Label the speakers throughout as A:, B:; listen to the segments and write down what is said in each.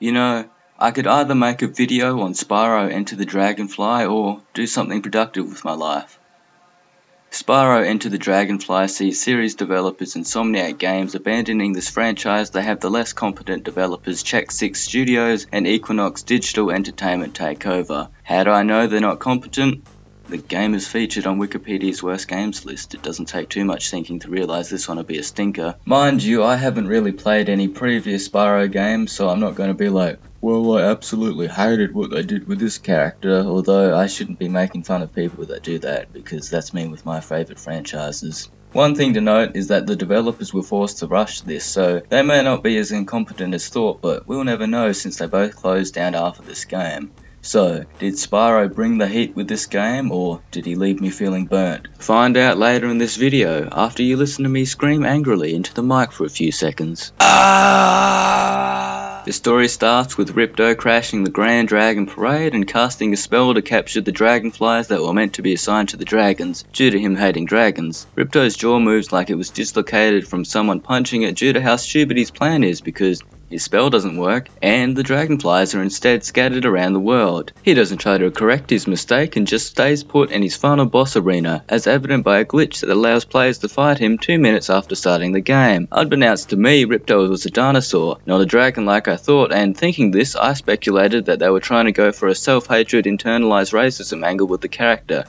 A: You know, I could either make a video on Spyro Enter the Dragonfly or do something productive with my life. Spyro Enter the Dragonfly sees series developers Insomniac Games abandoning this franchise they have the less competent developers Check 6 Studios and Equinox Digital Entertainment take over. How do I know they're not competent? The game is featured on Wikipedia's worst games list. It doesn't take too much thinking to realise this one will be a stinker. Mind you, I haven't really played any previous Spyro games, so I'm not going to be like, well, I absolutely hated what they did with this character, although I shouldn't be making fun of people that do that, because that's me with my favourite franchises. One thing to note is that the developers were forced to rush this, so they may not be as incompetent as thought, but we'll never know since they both closed down after this game. So, did Spyro bring the heat with this game, or did he leave me feeling burnt? Find out later in this video, after you listen to me scream angrily into the mic for a few seconds. Ah! The story starts with Ripto crashing the Grand Dragon Parade and casting a spell to capture the dragonflies that were meant to be assigned to the dragons, due to him hating dragons. Ripto's jaw moves like it was dislocated from someone punching it due to how stupid his plan is because his spell doesn't work, and the dragonflies are instead scattered around the world. He doesn't try to correct his mistake and just stays put in his final boss arena, as evident by a glitch that allows players to fight him 2 minutes after starting the game. Unbeknownst to me, Ripto was a dinosaur, not a dragon like I thought, and thinking this, I speculated that they were trying to go for a self-hatred internalized racism angle with the character.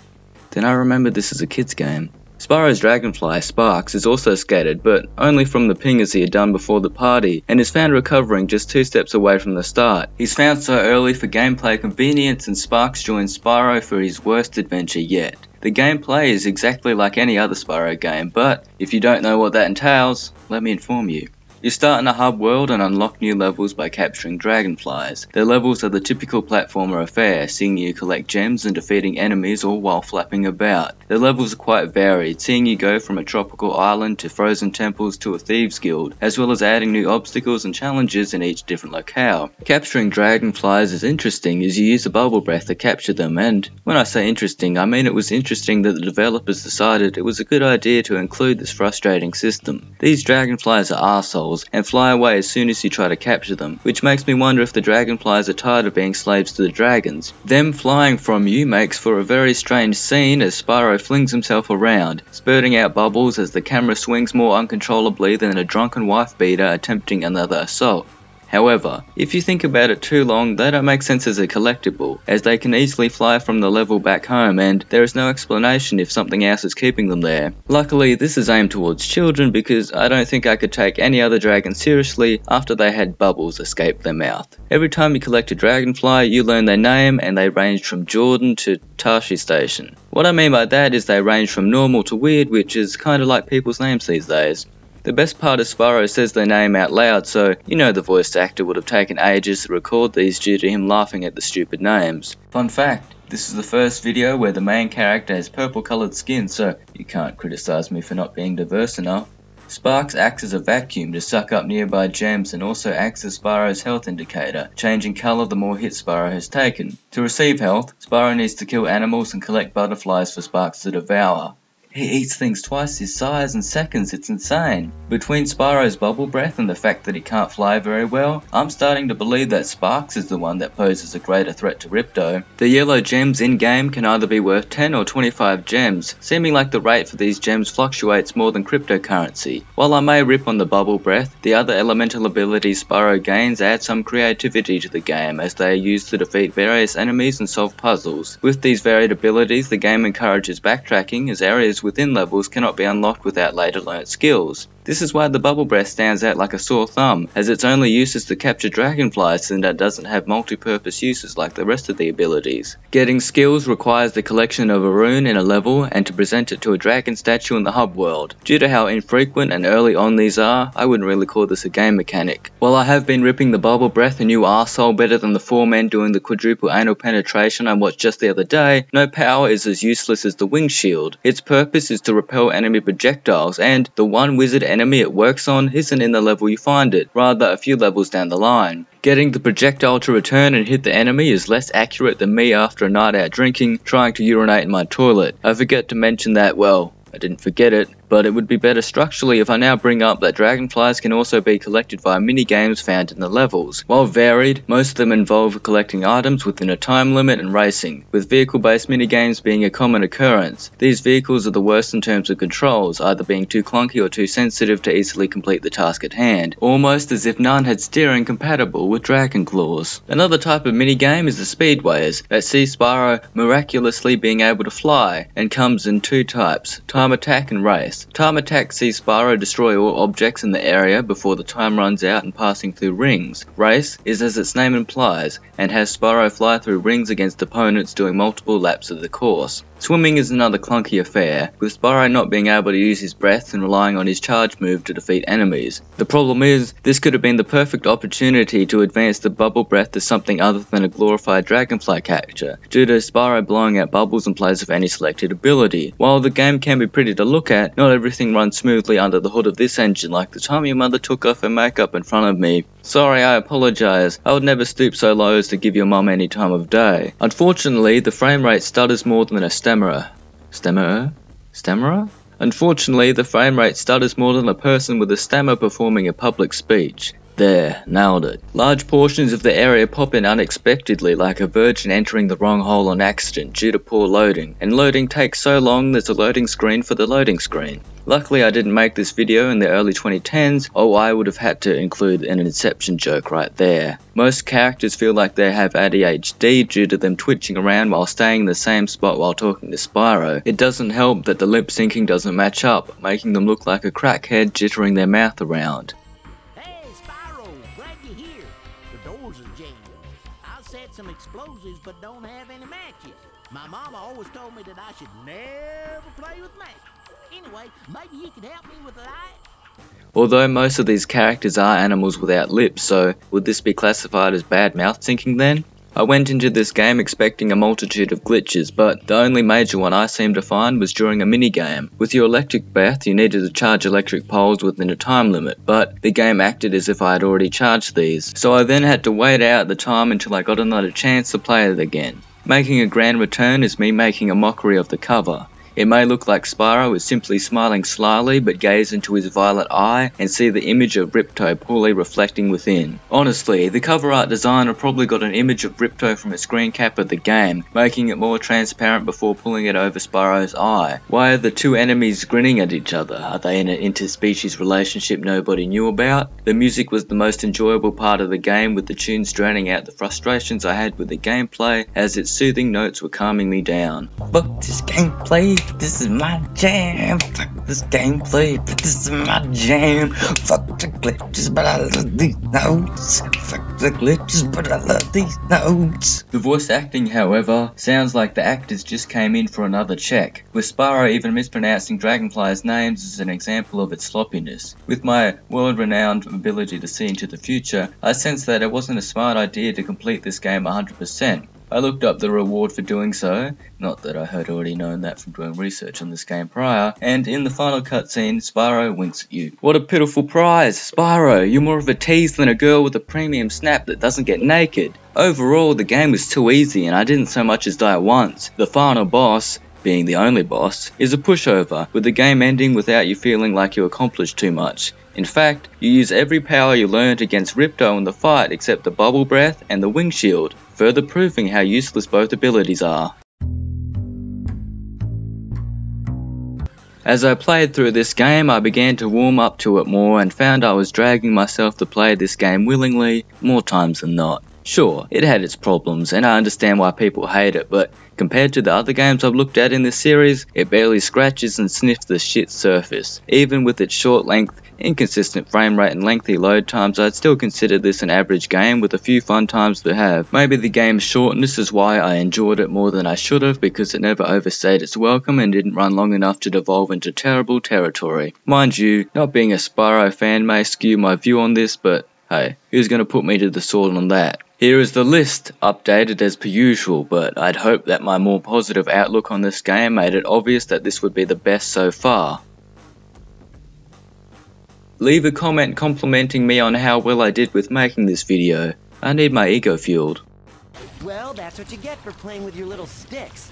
A: Then I remembered this is a kid's game. Spyro's dragonfly, Sparx, is also scattered, but only from the pingers he had done before the party, and is found recovering just two steps away from the start. He's found so early for gameplay convenience and Sparx joins Spyro for his worst adventure yet. The gameplay is exactly like any other Spyro game, but if you don't know what that entails, let me inform you. You start in a hub world and unlock new levels by capturing dragonflies. Their levels are the typical platformer affair, seeing you collect gems and defeating enemies all while flapping about. The levels are quite varied, seeing you go from a tropical island to frozen temples to a thieves guild, as well as adding new obstacles and challenges in each different locale. Capturing dragonflies is interesting as you use a bubble breath to capture them and when I say interesting I mean it was interesting that the developers decided it was a good idea to include this frustrating system. These dragonflies are assholes and fly away as soon as you try to capture them, which makes me wonder if the dragonflies are tired of being slaves to the dragons. Them flying from you makes for a very strange scene as Spyro flings himself around, spurting out bubbles as the camera swings more uncontrollably than a drunken wife beater attempting another assault. However, if you think about it too long, they don't make sense as a collectible, as they can easily fly from the level back home and there is no explanation if something else is keeping them there. Luckily, this is aimed towards children because I don't think I could take any other dragon seriously after they had bubbles escape their mouth. Every time you collect a dragonfly, you learn their name and they range from Jordan to Tashi Station. What I mean by that is they range from normal to weird, which is kinda like people's names these days. The best part is Spyro says their name out loud, so you know the voice actor would have taken ages to record these due to him laughing at the stupid names. Fun fact, this is the first video where the main character has purple coloured skin, so you can't criticise me for not being diverse enough. Sparx acts as a vacuum to suck up nearby gems and also acts as Spyro's health indicator, changing colour the more hits Spyro has taken. To receive health, Spyro needs to kill animals and collect butterflies for Sparx to devour. He eats things twice his size in seconds, it's insane. Between Spyro's bubble breath and the fact that he can't fly very well, I'm starting to believe that Sparx is the one that poses a greater threat to Ripto. The yellow gems in-game can either be worth 10 or 25 gems, seeming like the rate for these gems fluctuates more than cryptocurrency. While I may rip on the bubble breath, the other elemental abilities Spyro gains add some creativity to the game as they are used to defeat various enemies and solve puzzles. With these varied abilities, the game encourages backtracking as areas within levels cannot be unlocked without later learnt skills. This is why the bubble breath stands out like a sore thumb, as its only use is to capture dragonflies and it doesn't have multi-purpose uses like the rest of the abilities. Getting skills requires the collection of a rune in a level and to present it to a dragon statue in the hub world. Due to how infrequent and early on these are, I wouldn't really call this a game mechanic. While I have been ripping the bubble breath a new arsehole better than the four men doing the quadruple anal penetration I watched just the other day, no power is as useless as the wing shield. Its purpose is to repel enemy projectiles and the one wizard enemy it works on isn't in the level you find it, rather a few levels down the line. Getting the projectile to return and hit the enemy is less accurate than me after a night out drinking, trying to urinate in my toilet. I forget to mention that, well, I didn't forget it, but it would be better structurally if I now bring up that dragonflies can also be collected via mini-games found in the levels. While varied, most of them involve collecting items within a time limit and racing, with vehicle-based mini-games being a common occurrence. These vehicles are the worst in terms of controls, either being too clunky or too sensitive to easily complete the task at hand, almost as if none had steering compatible with Dragon Claws. Another type of minigame is the Speedways, that see Spyro miraculously being able to fly, and comes in two types, time attack and race. Time attack sees Spyro destroy all objects in the area before the time runs out and passing through rings. Race is as its name implies, and has Spyro fly through rings against opponents doing multiple laps of the course. Swimming is another clunky affair, with Spyro not being able to use his breath and relying on his charge move to defeat enemies. The problem is, this could have been the perfect opportunity to advance the bubble breath to something other than a glorified dragonfly capture, due to Spyro blowing out bubbles in place of any selected ability. While the game can be pretty to look at, everything runs smoothly under the hood of this engine like the time your mother took off her makeup in front of me. Sorry, I apologise. I would never stoop so low as to give your mum any time of day. Unfortunately, the frame rate stutters more than a stammerer. Stammerer? Stammerer? Unfortunately, the frame rate stutters more than a person with a stammer performing a public speech. There, nailed it. Large portions of the area pop in unexpectedly like a virgin entering the wrong hole on accident due to poor loading, and loading takes so long there's a loading screen for the loading screen. Luckily I didn't make this video in the early 2010s, or I would have had to include an Inception joke right there. Most characters feel like they have ADHD due to them twitching around while staying in the same spot while talking to Spyro. It doesn't help that the lip syncing doesn't match up, making them look like a crackhead jittering their mouth around. Some explosives but don't have any matches. My mama always told me that I should never play with matches. Anyway, maybe you could help me with light? Although most of these characters are animals without lips, so would this be classified as bad mouth syncing then? I went into this game expecting a multitude of glitches, but the only major one I seemed to find was during a minigame. With your electric bath, you needed to charge electric poles within a time limit, but the game acted as if I had already charged these, so I then had to wait out the time until I got another chance to play it again. Making a grand return is me making a mockery of the cover. It may look like Spyro is simply smiling slyly but gaze into his violet eye and see the image of Ripto poorly reflecting within. Honestly, the cover art designer probably got an image of Ripto from a screen cap of the game, making it more transparent before pulling it over Spyro's eye. Why are the two enemies grinning at each other? Are they in an interspecies relationship nobody knew about? The music was the most enjoyable part of the game with the tunes drowning out the frustrations I had with the gameplay as its soothing notes were calming me down. Fuck this gameplay! This is my jam. Fuck this gameplay, but this is my jam. Fuck the glitches, but I love these notes. Fuck the glitches, but I love these notes. The voice acting, however, sounds like the actors just came in for another check, with Spyro even mispronouncing Dragonfly's names as an example of its sloppiness. With my world-renowned ability to see into the future, I sense that it wasn't a smart idea to complete this game 100%. I looked up the reward for doing so, not that I had already known that from doing research on this game prior, and in the final cutscene, Spyro winks at you. What a pitiful prize! Spyro, you're more of a tease than a girl with a premium snap that doesn't get naked. Overall, the game was too easy and I didn't so much as die once. The final boss, being the only boss, is a pushover, with the game ending without you feeling like you accomplished too much. In fact, you use every power you learned against Ripto in the fight except the bubble breath and the wing shield further proving how useless both abilities are. As I played through this game, I began to warm up to it more and found I was dragging myself to play this game willingly more times than not. Sure, it had its problems, and I understand why people hate it, but compared to the other games I've looked at in this series, it barely scratches and sniffs the shit surface. Even with its short length, inconsistent frame rate and lengthy load times, I'd still consider this an average game with a few fun times to have. Maybe the game's shortness is why I enjoyed it more than I should have because it never overstayed its welcome and didn't run long enough to devolve into terrible territory. Mind you, not being a Spyro fan may skew my view on this, but hey, who's gonna put me to the sword on that? Here is the list, updated as per usual, but I'd hope that my more positive outlook on this game made it obvious that this would be the best so far. Leave a comment complimenting me on how well I did with making this video. I need my ego fueled.
B: Well, that's what you get for playing with your little sticks.